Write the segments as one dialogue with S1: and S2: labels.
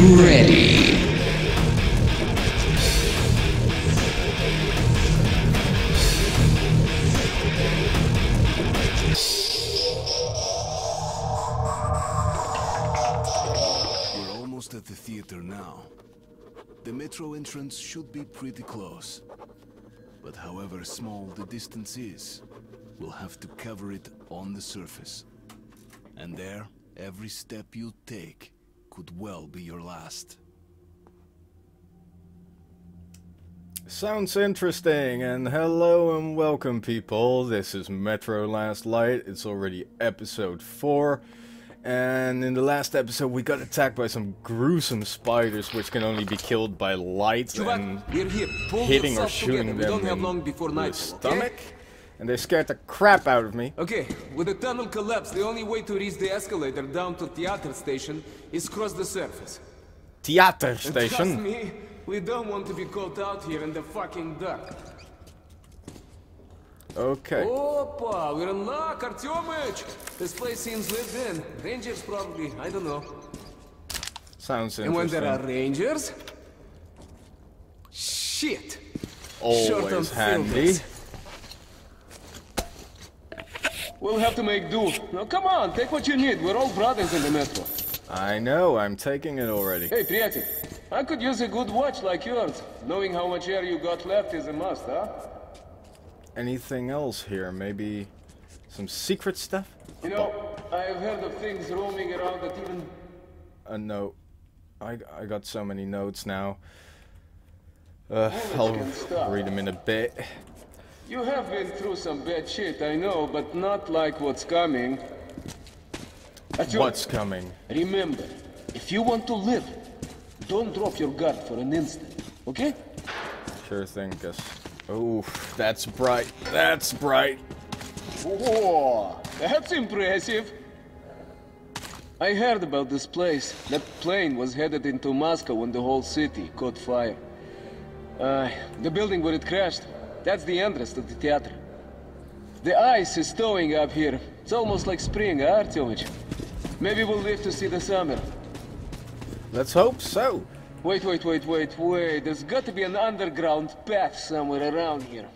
S1: ready.
S2: We're almost at the theater now. The metro entrance should be pretty close. But however small the distance is, we'll have to cover it on the surface. And there, every step you take could well be your last.
S3: Sounds interesting, and hello and welcome, people. This is Metro Last Light. It's already episode 4. And in the last episode, we got attacked by some gruesome spiders, which can only be killed by light
S4: Chubak,
S3: and
S4: here, here.
S3: hitting or shooting
S4: together.
S3: them in the stomach. Okay? and they scared the crap out of me.
S4: Okay, with the tunnel collapse, the only way to reach the escalator down to theater station is cross the surface.
S3: Theater
S4: station? Trust me, we don't want to be caught out here in the fucking dark.
S3: Okay.
S4: Opa, we're in luck, Artyomich! This place seems lived in. Rangers probably, I don't know.
S3: Sounds interesting.
S4: And when there are rangers... Shit!
S3: Always handy.
S4: We'll have to make do. Now come on, take what you need. We're all brothers in the metro.
S3: I know, I'm taking it already.
S4: Hey, Priatic, I could use a good watch like yours. Knowing how much air you got left is a must, huh?
S3: Anything else here? Maybe some secret stuff?
S4: You know, I have heard of things roaming around that even...
S3: Uh, a note. I, I got so many notes now. Uh, I'll read them in a bit.
S4: You have been through some bad shit, I know, but not like what's coming. Artyom,
S3: What's coming?
S4: Remember, if you want to live, don't drop your guard for an instant, okay?
S3: Sure thing, guess. Ooh, that's bright. That's bright.
S4: Whoa, that's impressive. I heard about this place. That plane was headed into Moscow when the whole city caught fire. Uh, the building where it crashed, that's the entrance to the theater. The ice is thawing up here. It's almost like spring, huh, Artyomich? Maybe we'll live to see the summer.
S3: Let's hope so.
S4: Wait, wait, wait, wait, wait. There's got to be an underground path somewhere around here.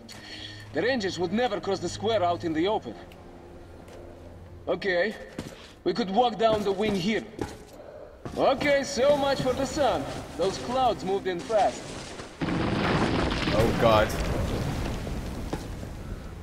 S4: The Rangers would never cross the square out in the open. Okay. We could walk down the wing here. Okay, so much for the sun. Those clouds moved in fast.
S3: Oh god.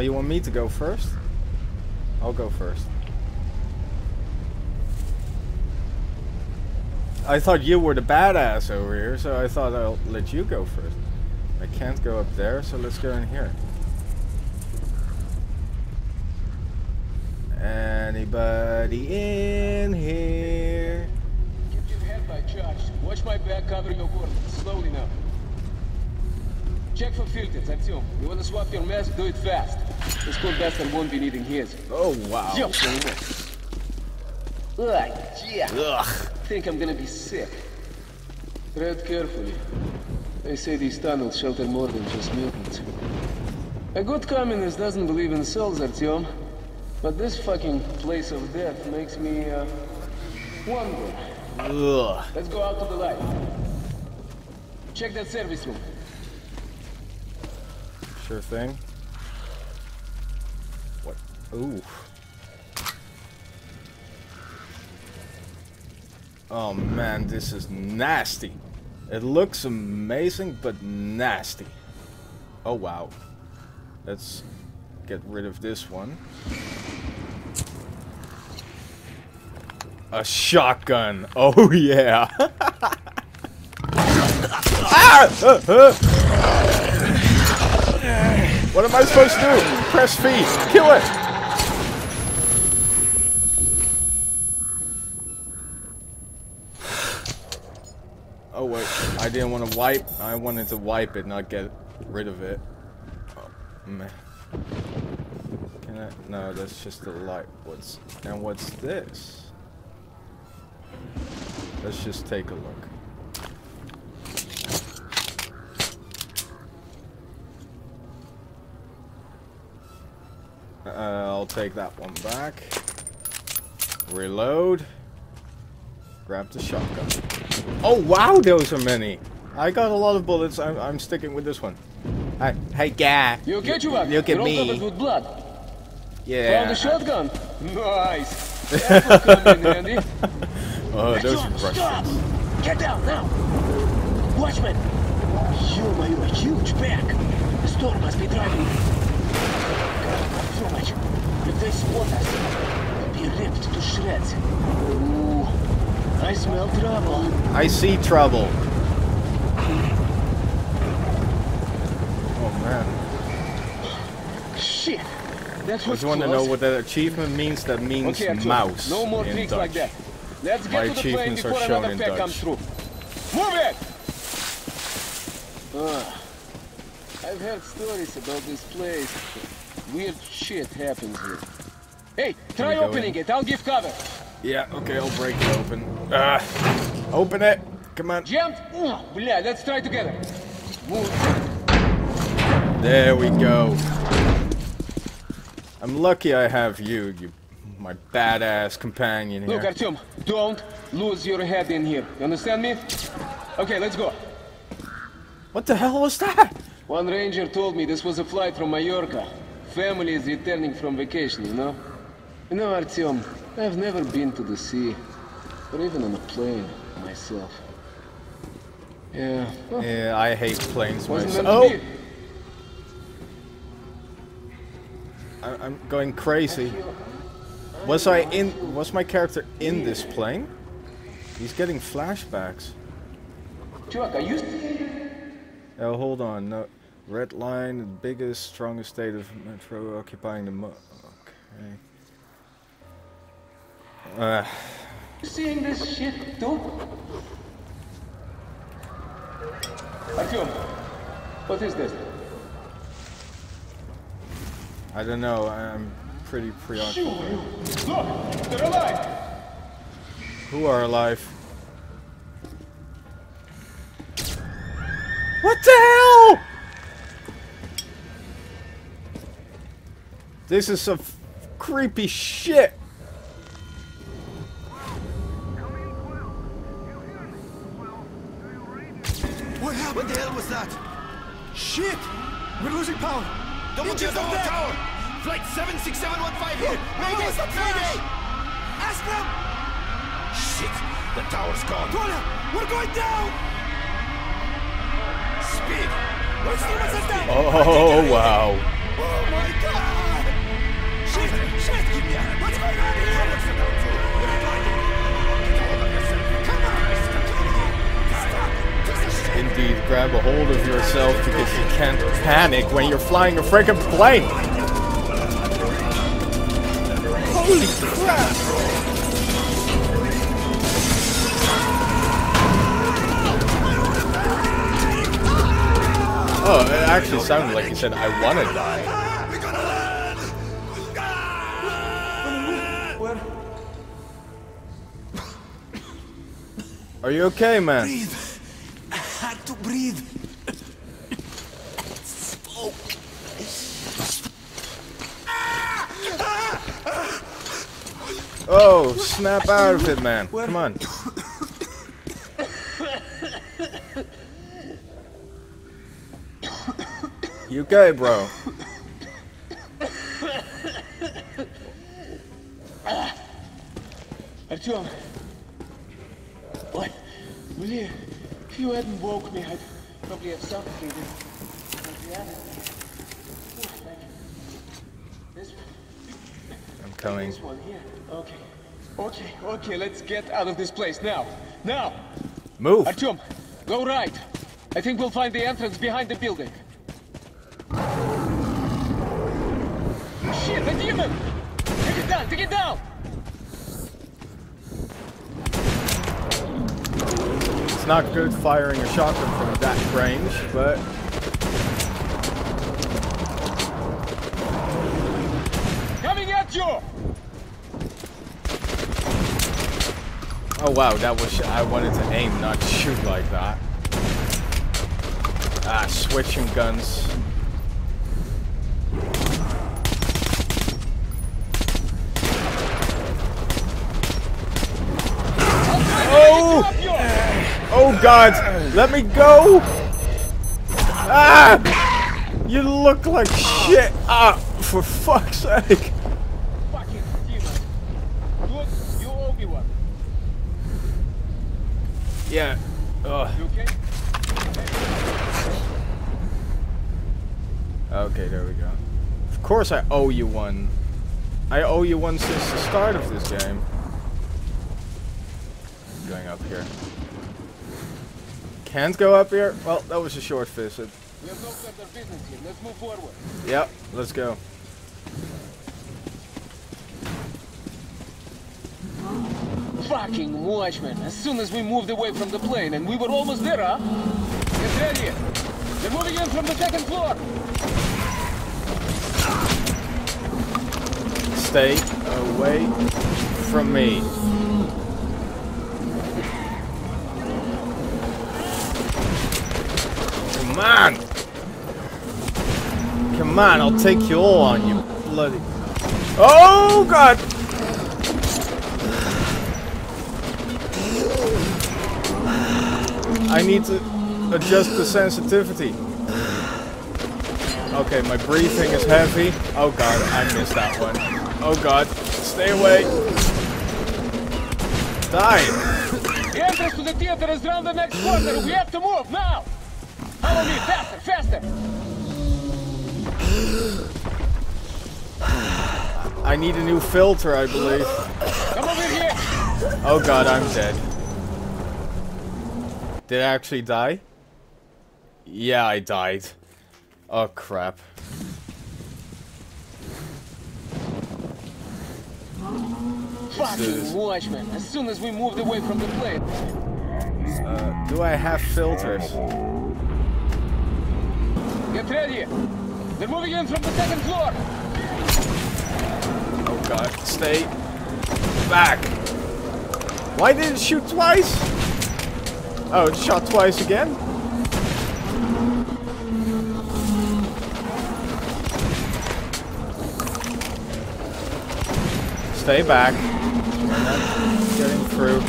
S3: Oh, you want me to go first? I'll go first. I thought you were the badass over here, so I thought I'll let you go first. I can't go up there, so let's go in here. Anybody in here?
S4: Your head by charge. Watch my back, cover your coordinates. Slowly now. Check for filters, Artyom. You wanna swap your mask, do it fast. This cool bastard won't be needing his.
S3: Oh, wow.
S4: Yo, Ugh, yeah.
S3: Ugh.
S4: think I'm gonna be sick. Tread carefully. They say these tunnels shelter more than just mutants. A good communist doesn't believe in souls, Artyom. But this fucking place of death makes me, uh, wonder.
S3: Ugh.
S4: Let's go out to the light. Check that service room.
S3: Sure thing. What? Ooh. Oh man, this is nasty. It looks amazing, but nasty. Oh wow. Let's get rid of this one. A shotgun. Oh yeah. ah! Am I supposed to do? Press V. Kill it. Oh wait, I didn't want to wipe. I wanted to wipe it, not get rid of it. Oh man. Can I? No, that's just the light. What's and what's this? Let's just take a look. Uh, I'll take that one back. Reload. Grab the shotgun. Oh, wow, those are many. I got a lot of bullets. I'm, I'm sticking with this one. Hi, hey, guy.
S4: You get you
S3: Look at
S4: You're
S3: me.
S4: With blood.
S3: Yeah.
S4: Found the shotgun. Nice.
S3: oh, those are
S1: Stop! Get down now. Watchman. you are a huge pack. The storm must be driving. So much. If they spot us, we'll be ripped to shreds. Ooh, I smell trouble.
S3: I see trouble. Oh man.
S4: Shit. That
S3: I just want to know what that achievement means. That means
S4: Okay,
S3: mouse.
S4: No more
S3: in
S4: tricks
S3: Dutch.
S4: like that. Let's get
S3: My
S4: to the plane
S3: are
S4: before
S3: shown
S4: another
S3: in
S4: pack
S3: Dutch.
S4: comes through. Move it! Ah, I've heard stories about this place. Weird shit happens here. Hey, try opening it. I'll give cover.
S3: Yeah, okay, I'll break it open. Uh, open it. Come on.
S4: Jump. Mm, yeah, let's try together.
S3: There we go. I'm lucky I have you, you my badass companion here.
S4: Look, Artyom, don't lose your head in here. You understand me? Okay, let's go.
S3: What the hell was that?
S4: One ranger told me this was a flight from Mallorca. Family is returning from vacation, you know? You know, Artyom, I've never been to the sea, or even on a plane, myself. Yeah. Well,
S3: yeah, I hate planes myself. Oh! I am going crazy. Was I in... Was my character in this plane? He's getting flashbacks.
S4: Chuck, you...
S3: Oh, hold on. No, red line, the biggest, strongest state of metro, occupying the. Mo okay. Uh,
S4: seeing this shit too? Artyom, what is this?
S3: I don't know. I'm pretty preoccupied.
S4: Look, they're alive!
S3: Who are alive? What the hell? This is some f- creepy shit.
S5: What happened? What the hell was that? Shit! We're losing power! Double check the whole tower! Flight 76715 here! Mayday! Mayday! Ask them! Shit! The tower's gone! Dora! We're going down! Speed! Where's the
S3: Oh wow. Indeed, grab a hold of yourself because you can't panic when you're flying a freaking plane. Holy crap! Oh, it actually sounded like he said, I wanna die. Are you okay, man?
S5: Breathe. I had to breathe. Smoke.
S3: Oh, snap out of it, man. Come on. You okay, bro?
S4: Artyom. What? Really? If you hadn't woke me, I'd probably have suffocated. But yeah. Thank you. This,
S3: I'm coming.
S4: this one here. Okay. Okay, okay, let's get out of this place now. Now!
S3: Move.
S4: Artyom, go right. I think we'll find the entrance behind the building. Shit, the demon! Take it down, take it down!
S3: Not good firing a shotgun from that range, but
S4: Coming at you!
S3: Oh wow, that was I wanted to aim, not shoot like that. Ah, switching guns. Oh!
S4: Drop you!
S3: Oh god! Let me go! Ah! You look like shit! Ah! For fuck's sake!
S4: Fucking demon. You owe me one.
S3: Yeah. Ugh.
S4: You okay?
S3: Okay, there we go. Of course I owe you one. I owe you one since the start of this game. Going up here. Can't go up here? Well, that was a short visit.
S4: We have no further business here. Let's move forward.
S3: Yep, let's go.
S4: Fucking watchman. As soon as we moved away from the plane and we were almost there, huh? Get ready. They're moving in from the second floor.
S3: Stay away from me. Come on! Come on, I'll take you all on you bloody... Oh god! I need to adjust the sensitivity. Okay, my breathing is heavy. Oh god, I missed that one. Oh god, stay away. Die.
S4: Entrance to the theater is around the next corner. We have to move now. Follow me faster, faster.
S3: I need a new filter, I believe.
S4: Come over here.
S3: Oh god, I'm dead. Did I actually die? Yeah, I died. Oh crap.
S4: Fucking watchman. As soon as we moved away from the plane.
S3: Uh, do I have filters?
S4: Get ready. They're moving in from the second floor.
S3: Oh god, stay back. Why did it shoot twice? Oh, it shot twice again? Stay back. Getting through.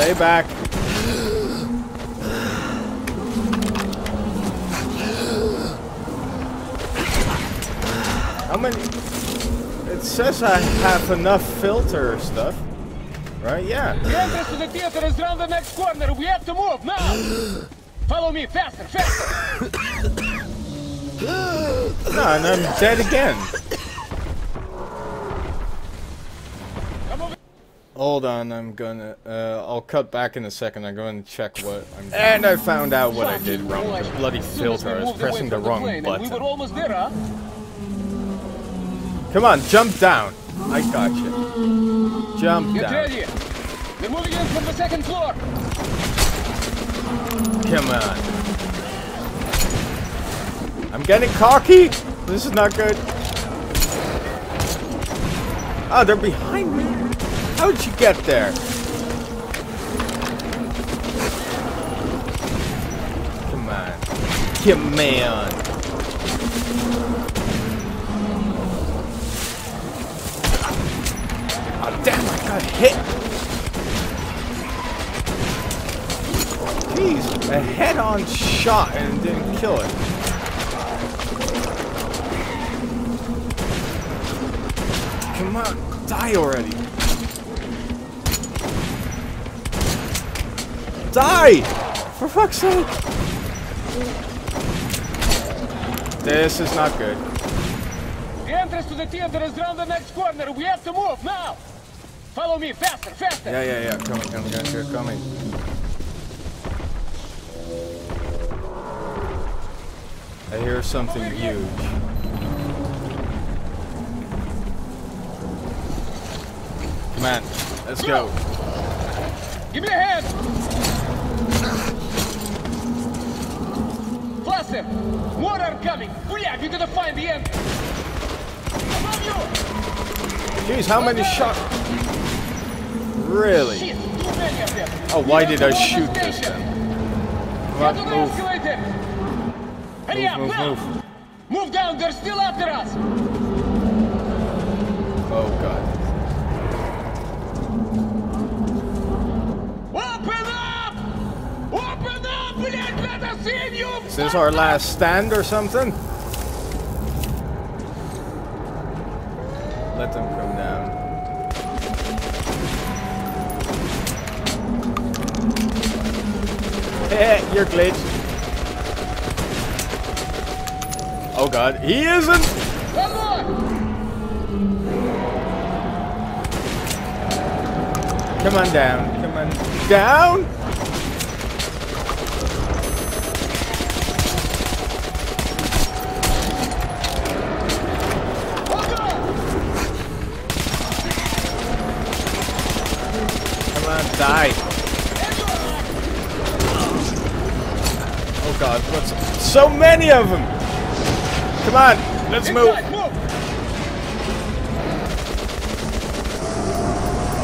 S3: Stay back. How many? It says I have enough filter stuff. Right? Yeah.
S4: The entrance to the theater is around the next corner. We have to move now. Follow me faster, faster.
S3: No, and I'm dead again.
S4: Come over.
S3: Hold on, I'm gonna. Uh, I'll cut back in a second. I'm going to check what I'm doing. And I found out what I did wrong with the bloody
S4: As soon as we
S3: filter. I was pressing the wrong
S4: plane We were
S3: button.
S4: almost there, huh?
S3: Come on, jump down. I got you. Jump
S4: Get
S3: down.
S4: ready. They're moving in from the second floor.
S3: Come on. I'm getting cocky. This is not good. Oh, they're behind me. How did you get there? Come on. Come on. Oh, damn, I got hit. Jeez, a head-on shot and didn't kill it. Come on, die already. Die! For fuck's sake! This is not good.
S4: The entrance to the theater is around the next corner. We have to move now. Follow me faster, faster.
S3: Yeah, yeah, yeah. Coming, coming, coming, coming, coming. I hear something huge. Come on, let's go.
S6: Give me a hand! Faster! More are coming! Booyah, we gotta find the end! Above you!
S3: Jeez, how many shots? Really?
S6: Shit, too many of them!
S3: Oh, why did I shoot this then?
S6: Get
S3: Come
S6: to
S3: on,
S6: the
S3: move.
S6: Hurry up,
S3: Move, move, move.
S6: Move down, they're still after us!
S3: This our last stand or something? Let them come down. Eh, you're glitched. Oh god, he isn't!
S6: Come on!
S3: Come on down, come on down! Die. Oh god, what's so many of them? Come on, let's move.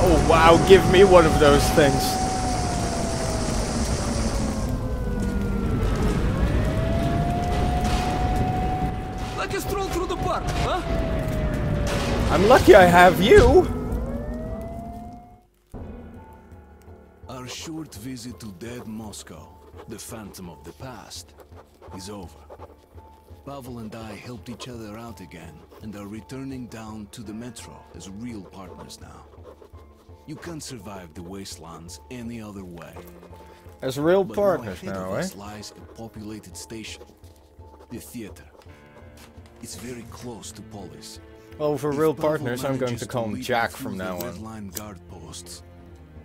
S3: Oh wow, give me one of those things.
S4: Like a stroll through the park, huh?
S3: I'm lucky I have you.
S2: Short visit to dead Moscow, the phantom of the past, is over. Pavel and I helped each other out again and are returning down to the metro as real partners now. You can't survive the wastelands any other way.
S3: As real
S2: But
S3: partners
S2: now,
S3: now,
S2: of
S3: eh?
S2: lies a populated station, the theater. It's very close to Polis.
S3: Well, for
S2: If
S3: real
S2: Pavel
S3: partners, I'm going to call him Jack from now on.
S2: line guard posts.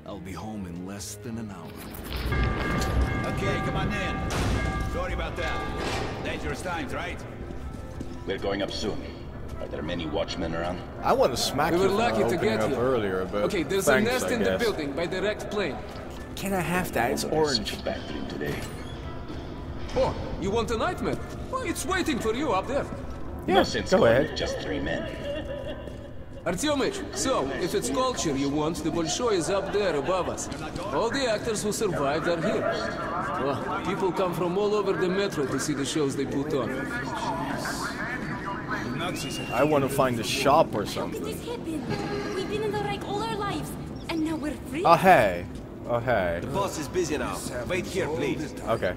S2: I'll be home in less than an hour.
S5: Okay, come on in. Sorry about that. Dangerous times, right?
S7: We're going up soon. Are there many watchmen around?
S3: I want to smack
S4: We
S3: you
S4: were lucky to get
S3: up
S4: here.
S3: earlier, but
S4: Okay, there's
S3: thanks,
S4: a nest
S3: I
S4: in the building by the direct plane.
S3: Can I have that? It's orange.
S7: Factory today.
S4: Oh, you want a nightmare? Well, it's waiting for you up there.
S3: Yeah,
S7: no sense
S3: go
S7: going
S3: ahead.
S7: just three men.
S4: Artyomich, so, if it's culture you want, the Bolshoi is up there above us. All the actors who survived are here. Well, people come from all over the metro to see the shows they put on.
S3: I want to find a shop or
S8: How could
S3: something.
S8: this happen? We've been in the Reich all our lives, and now we're free.
S3: Oh hey, oh hey.
S5: The boss is busy now. Wait here, please.
S3: Okay.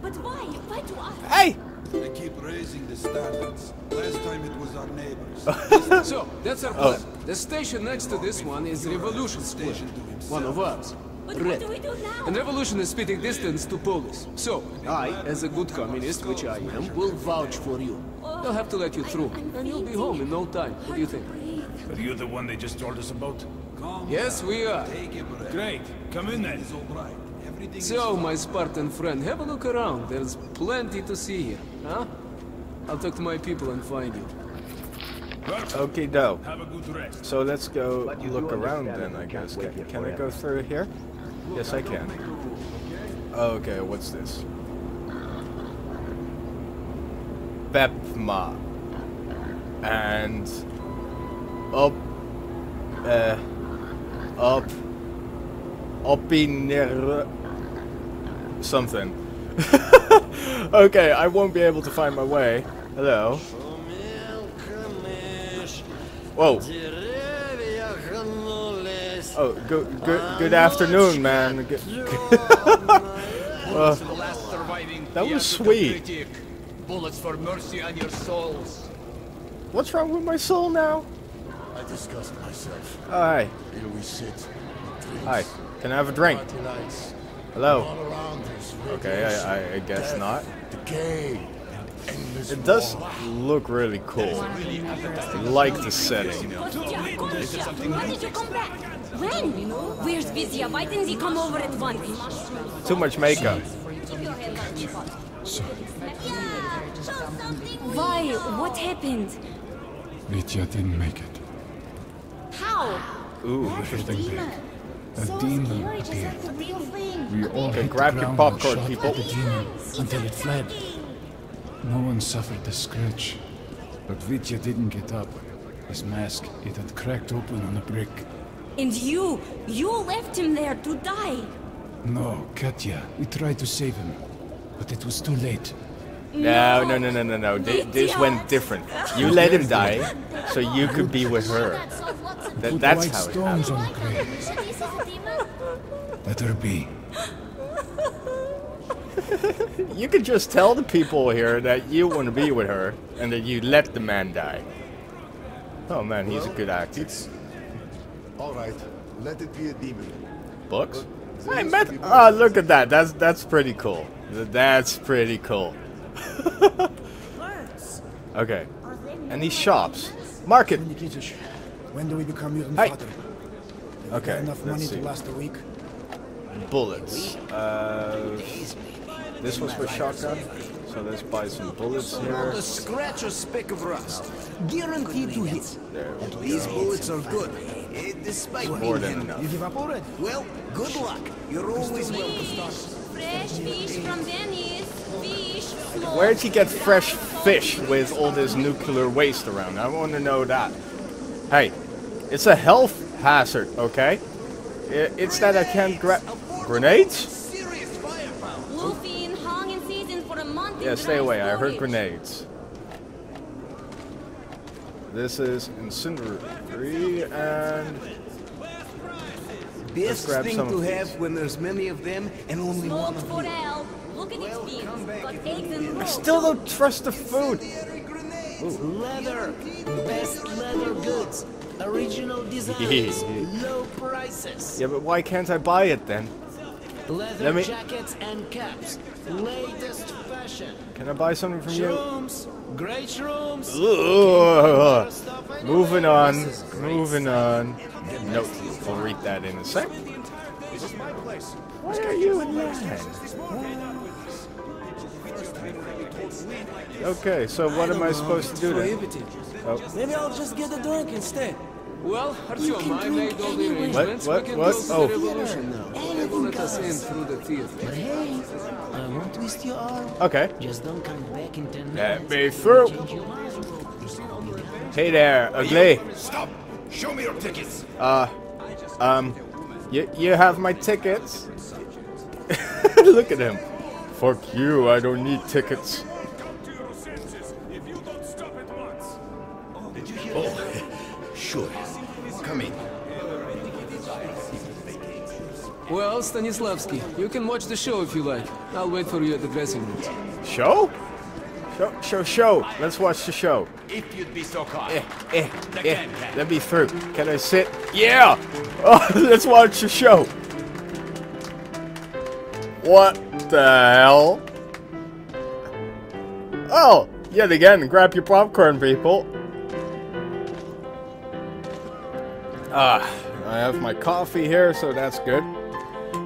S8: But why? Why to us?
S3: Hey!
S9: They keep raising the standards. Last time it was our neighbors.
S4: So, that's our plan. Oh. The station next to this one is Revolution Square. One of ours.
S8: But
S4: Red.
S8: what do we do now?
S4: And revolution is spitting distance to Polis. So, I, as a good communist, which I am, will vouch for you. Oh. They'll have to let you through, and you'll be home in no time. What do you think?
S5: Are you the one they just told us about?
S4: Yes, we are.
S5: Great. Come in then.
S4: So, my Spartan friend, have a look around. There's plenty to see here, huh? I'll talk to my people and find you.
S3: Okay, dope.
S5: Have a good rest.
S3: So let's go look around then, I guess. Can, can I go through here? Yes, I can. Okay, what's this? Bepma. And... Up... Uh... Up... Opiner... Something. okay, I won't be able to find my way. Hello. Whoa. Oh, good, good, good afternoon, man. Good, Uh, that was sweet.
S5: Bullets for mercy on your souls.
S3: What's wrong with my soul now?
S9: I disgust myself.
S3: Hi.
S9: Here we sit.
S3: Hi. Can I have a drink?
S9: Party lights.
S3: Hello.
S9: All around us.
S3: Okay, I, I, I guess
S9: Death,
S3: not.
S9: Decay. and
S3: It does
S9: war.
S3: look really cool. I like the setting.
S8: Kostya, Kostya, why did you come back? When? Where's Vitya? Why didn't he come over at once?
S3: Too much makeup.
S8: Keep your head like you Why? What happened?
S9: Vitya didn't make it.
S8: How?
S3: Ooh,
S8: Interesting. Demon.
S10: A
S8: so
S10: demon
S8: scary,
S10: appeared.
S8: like the real thing.
S10: We all
S3: Okay,
S10: hit
S3: grab
S10: the
S3: your
S10: ground and
S3: popcorn,
S10: shot
S3: people.
S10: at the demon until it fled. No one suffered the scratch, but Vitya didn't get up. His mask, it had cracked open on a brick.
S8: And you, you left him there to die.
S10: No, Katya, we tried to save him, but it was too late.
S3: No, no, no, no, no, no. Thi- This went different. You let him die, so you could be with her. That, that's how it happened.
S10: on the grave. Let her be.
S3: You could just tell the people here that you want to be with her, and that you let the man die. Oh man, he's a good actor.
S11: It's all right. Let it be a demon.
S3: Books?
S11: There
S3: I met.
S11: to ah,
S3: Oh, look at that. That's that's pretty cool. That's pretty cool. okay. And these shops. Market.
S12: When do we become mutant
S3: Hey.
S12: fodder? Have
S3: Okay,
S12: got enough money to last a week?
S3: Bullets. Uh, this was for shotgun. So let's buy some bullets here.
S5: Not a scratch or speck of rust. Guaranteed to hit.
S3: There we
S5: And these bullets are good, eh, despite
S3: More
S5: being
S3: than enough.
S12: You give up already?
S5: Well, good luck. You're always welcome.
S8: Fresh fish from Venice. Fish, smoked
S3: Where'd he get fresh fish with all this nuclear waste around? I want to know that. Hey, it's a health hazard, okay? I- It's that I can't grab grenades.
S5: Serious firepower.
S8: Bluefin hung in season for a month.
S3: Yeah, stay away. I heard grenades. This is incendiary and
S5: Best
S3: grab
S5: thing
S3: some
S5: to have when there's many of them and only one of
S8: for
S5: you.
S3: I still don't trust the food.
S13: Leather, best leather goods, original designs, low prices.
S3: Yeah, but why can't I buy it then?
S13: Leather
S3: Let me-
S13: jackets and caps, latest fashion.
S3: Can I buy something from you?
S13: Shrooms, great shrooms.
S3: Ugh. Moving on. Moving on. No, we'll read that in a sec.
S11: This is my place.
S3: Why are you in line? Okay, so what am I supposed to do then? Oh,
S7: Maybe I'll just get a drink instead. Well, Artyom, I made all the arrangements.
S3: What?
S7: We can
S3: What? Oh.
S7: the revolution now. They let us in through the theater.
S13: Hey, I won't twist your arm.
S3: okay.
S13: Just don't come back in ten
S3: Let
S13: minutes.
S3: me through.
S13: Change your mind.
S3: Hey there, ugly.
S5: Stop! Show me your tickets.
S3: Uh, um, you, you have my tickets? Look at him. Fuck you, I don't need tickets.
S5: Oh, sure. Come in.
S7: Well, Stanislavski, you can watch the show if you like. I'll wait for you at the dressing room.
S3: Show? Show, show, show. Let's watch the show.
S14: If you'd be so kind.
S3: Eh, eh, eh. Let me through. Can I sit? Yeah! Oh, let's watch the show. What the hell? Oh, yet again, grab your popcorn, people. Ah, I have my coffee here, so that's good.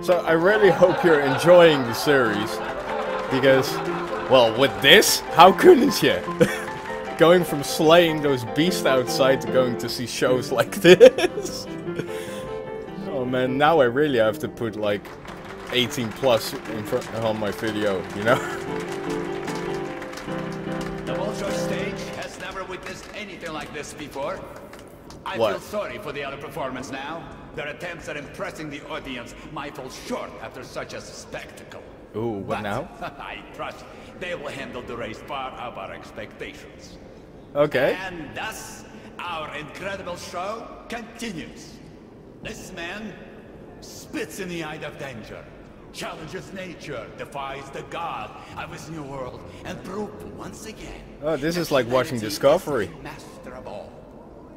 S3: So I really hope you're enjoying the series. Because, well, with this, how couldn't you? going from slaying those beasts outside to going to see shows like this. oh man, now I really have to put like 18 plus in front on my video, you know?
S14: The Bolshoi stage has never witnessed anything like this before. I
S3: What?
S14: feel sorry for the other performance now. Their attempts at impressing the audience might fall short after such a spectacle.
S3: Ooh, what
S14: But
S3: now?
S14: I trust they will handle the race far above our expectations.
S3: Okay.
S14: And thus, our incredible show continues. This man spits in the eye of danger, challenges nature, defies the god of his new world, and proves once again
S3: Oh, this is like watching Discovery.
S14: Master of all.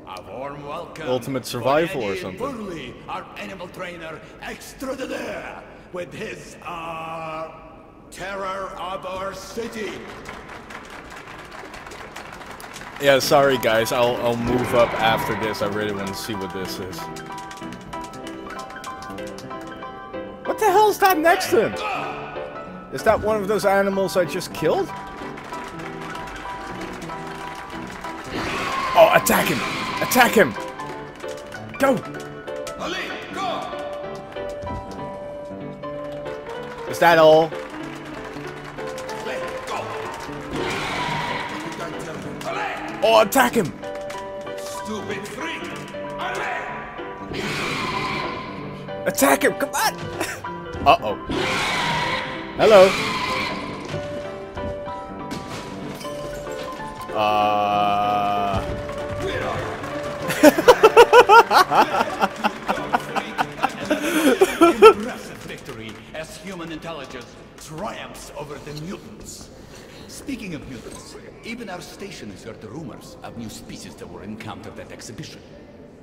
S14: A warm welcome.
S3: Ultimate Survival or something.
S14: Burley, our animal trainer extraordinaire, with his uh, terror of our city.
S3: Yeah, sorry guys, I'll, I'll move up after this. I really want to see what this is. What the hell is that next to him? Is that one of those animals I just killed? Oh, attack him! Attack him! Go!
S14: Ali, go!
S3: Is that all? Oh, attack him!
S14: Stupid freak! Ali!
S3: Attack him! Come on! uh oh. Hello. Uh.
S14: Impressive victory as human intelligence triumphs over the mutants. Speaking of mutants, even our station has heard the rumors of new species that were encountered at exhibition.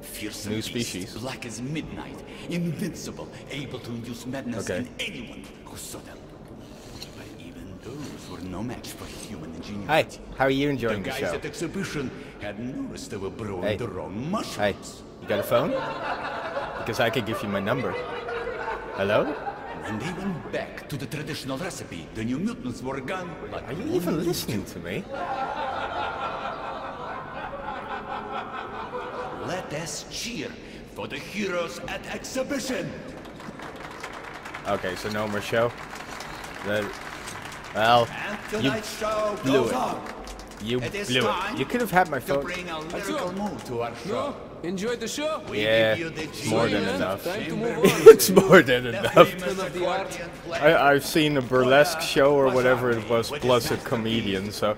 S14: Fearsome
S3: New
S14: beasts,
S3: species?
S14: black as midnight, invincible, able to induce madness
S3: Okay.
S14: in anyone who saw them. Those were no match for human ingenuity.
S3: Hi, how are you enjoying
S14: the
S3: the
S14: guys
S3: show?
S14: at exhibition had noticed they were brewing
S3: Hey.
S14: the wrong
S3: Hey, you got a phone? Because I could give you my number. Hello?
S14: When they went back to the traditional recipe, the new mutants were gone like
S3: Are you even listening to me?
S14: Let us cheer for the heroes at exhibition.
S3: Okay, so no more show. The, well,
S14: And
S3: you
S14: tonight's show
S3: blew it.
S14: on.
S3: You
S14: It is
S3: blew it. You could have had my
S14: To
S3: phone.
S14: bring a lyrical mood to our show.
S4: No? Enjoyed the show?
S14: We
S3: Yeah,
S14: the
S3: more than enough.
S4: Time to
S14: chamber
S4: move on.
S3: it's more than enough.
S14: famous accordion player.
S3: I, I've seen a burlesque show or whatever it was,
S14: with
S3: plus a comedian. So,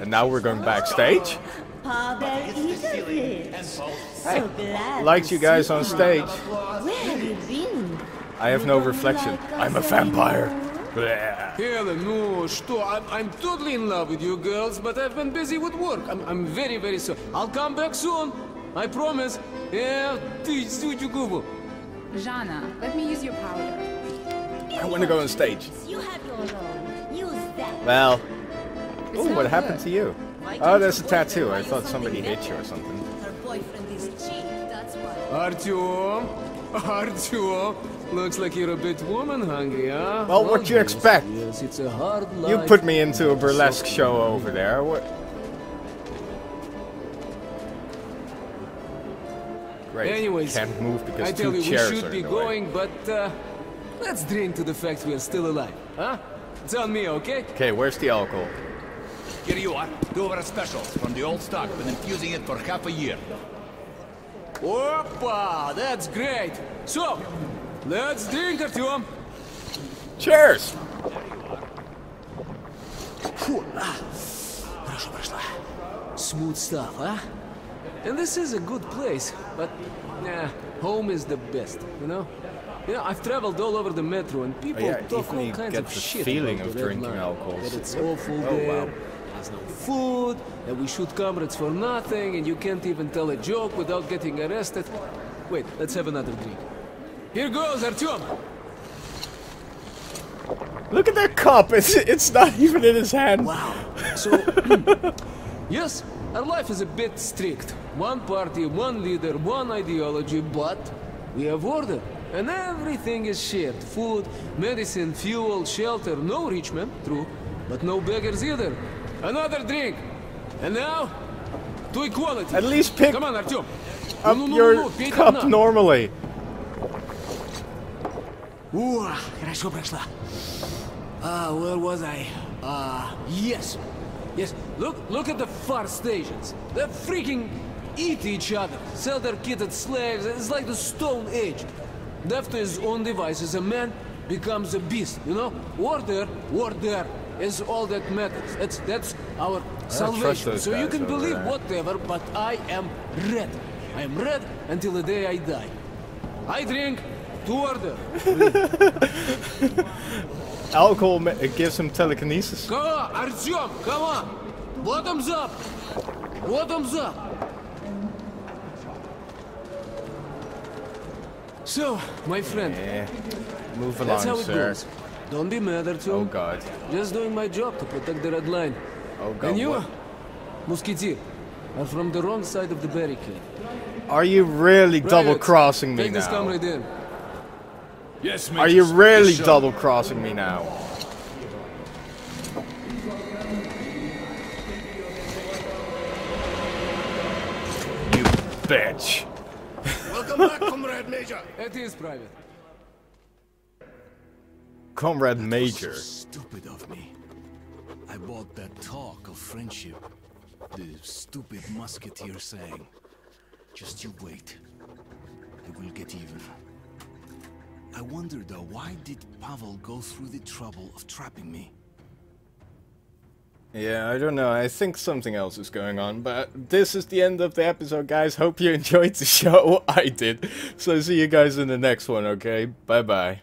S3: and now we're going backstage.
S8: Pavel
S14: hits the ceiling and
S8: Ivanovich.
S14: falls.
S8: So glad
S3: Liked you guys on stage.
S8: Where have you been?
S3: I have no reflection. I'm a vampire. Bleh.
S4: Helen, no, что? I'm, I'm totally in love with you girls, but I've been busy with work. I'm, I'm very, very sorry. I'll come back soon. I promise. Yeah, ты, сучу губу.
S15: Jana, let me use your powder.
S3: I want to go on stage.
S8: You have your own. Use that.
S3: Well,
S15: It's
S3: oh,
S15: not
S3: what happened
S15: good.
S3: to you? Oh, there's a tattoo. I thought somebody hit you or something.
S8: Her boyfriend is cheap. That's why.
S4: Artyom, Artyom, Looks like you're a bit woman hungry, huh?
S3: Well, what do
S4: you
S3: expect?
S4: Yes, it's a hard life.
S3: You put me into a burlesque show over there. What? Great.
S4: Anyways,
S3: can't move because
S4: I tell two you,
S3: chairs
S4: we
S3: should
S4: be
S3: going, way.
S4: but uh, let's drink to the fact we're still alive, huh? It's on me, okay?
S3: Okay, where's the alcohol?
S14: Here you are, two of our specials from the old stock. Been infusing it for half a year.
S4: Opa, that's great. So, let's drink, Artyom.
S3: Cheers!
S4: Фу, а, хорошо прошла. Smooth stuff, huh? And this is a good place, but nah, home is the best, you know? You know, I've traveled all over the metro and people
S3: Oh, yeah,
S4: talk
S3: even
S4: all
S3: you
S4: kinds
S3: get
S4: of
S3: the
S4: shit
S3: feeling
S4: about
S3: of
S4: the Red
S3: drinking
S4: Line.
S3: alcohol.
S4: That it's
S3: Yep.
S4: awful
S3: Oh,
S4: there,
S3: wow.
S4: there's no food, that we shoot comrades for nothing, and you can't even tell a joke without getting arrested. Wait, let's have another drink. Here goes, Artyom!
S3: Look at that cup! It's, it's not even in his hand!
S4: Wow! So... Hmm. yes, our life is a bit strict. One party, one leader, one ideology, but... We have order, and everything is shared. Food, medicine, fuel, shelter. No rich man, true, but no beggars either. Another drink! And now, to equality!
S3: At least pick
S4: Come on, Artyom.
S3: up
S4: no, no, no,
S3: your cup normally!
S4: О, хорошо прошла. Ah, where was I? Ah, yes. Yes, look, look at the far stations. They freaking eat each other, sell their kitted slaves. It's like the Stone Age. Left to his own devices, a man becomes a beast, you know? Order, order is all that matters. That's, that's our
S3: trust
S4: salvation.
S3: those
S4: So you
S3: guys
S4: can
S3: over
S4: believe
S3: there.
S4: whatever, but I am red. I am red until the day I die. I drink to order.
S3: Alcohol gives him telekinesis.
S4: Come on, Artyom, come on! Bottoms up! Bottoms up! So, my friend,
S3: Yeah. Move along,
S4: that's how it
S3: sir.
S4: goes. Don't be mad, Artyom.
S3: Oh god.
S4: Just doing my job to protect the red line.
S3: Oh god.
S4: and you,
S3: what-
S4: Musketeer, are from the wrong side of the barricade.
S3: Are you really double-crossing me
S4: Take this
S3: now?
S4: comrade in.
S14: Yes,
S3: Are you really double crossing me now? You bitch.
S5: Welcome back, Comrade Major.
S7: It is private.
S3: Comrade Major.
S2: Stupid of me. I bought that talk of friendship. The stupid musketeer saying, just you wait. I will get even. I wonder though, why did Pavel go through the trouble of trapping me?
S3: Yeah, I don't know. I think something else is going on, but this is the end of the episode, guys. Hope you enjoyed the show. I did. So see you guys in the next one, okay? Bye-bye.